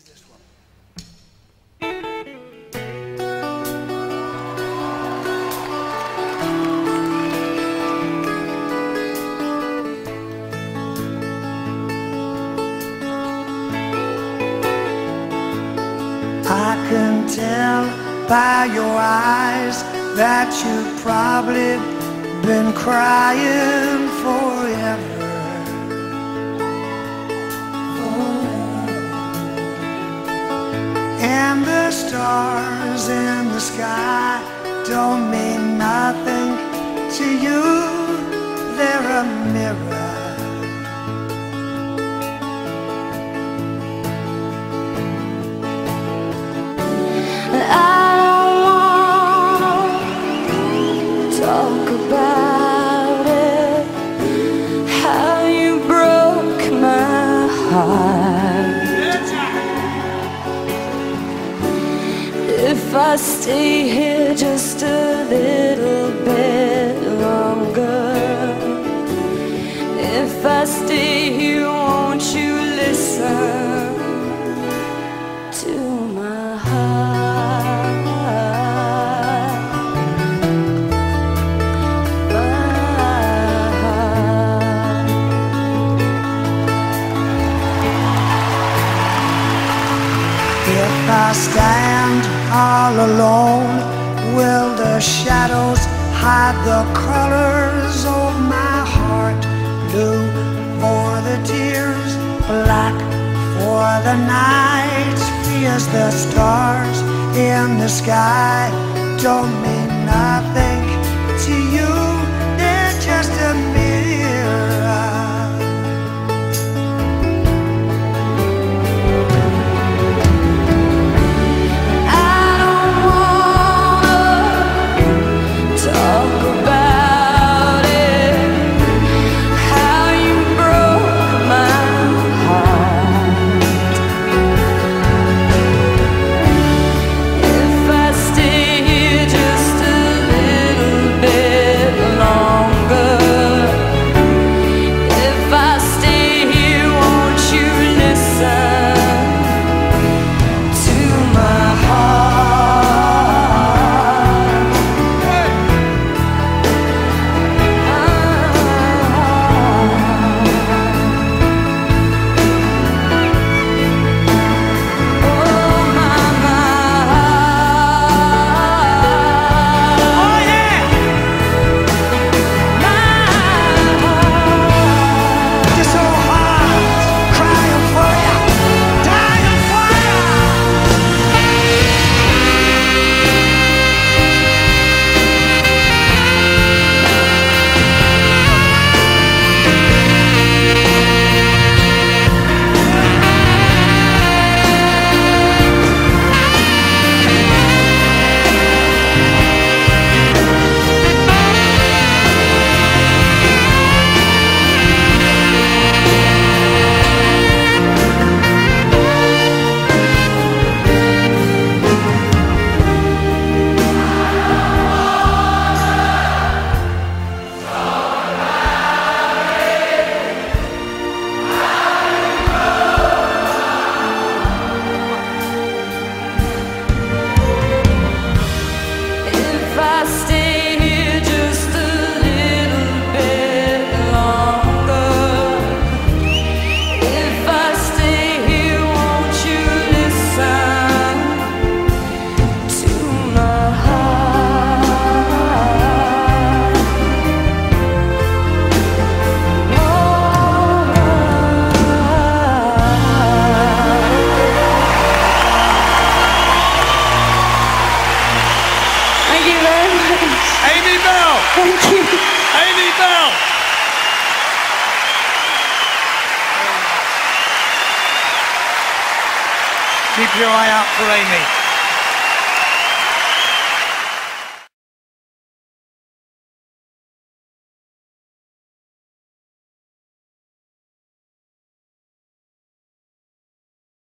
is this one? I can tell by your eyes that you've probably been crying stars in the sky don't mean nothing to you. They're a mirror. If I stay here just a little bit longer, if I stay here, won't you listen? I stand all alone, will the shadows hide the colors of my heart? Blue for the tears, black for the night. Fears the stars in the sky don't mean nothing to you. Amy Bell! Thank you. Amy Bell! Keep your eye out for Amy.